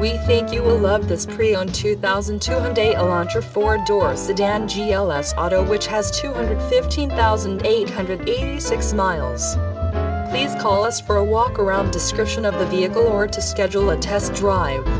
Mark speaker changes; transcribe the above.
Speaker 1: We think you will love this pre-owned 2002 Hyundai Elantra 4-door sedan GLS Auto which has 215,886 miles. Please call us for a walk-around description of the vehicle or to schedule a test drive.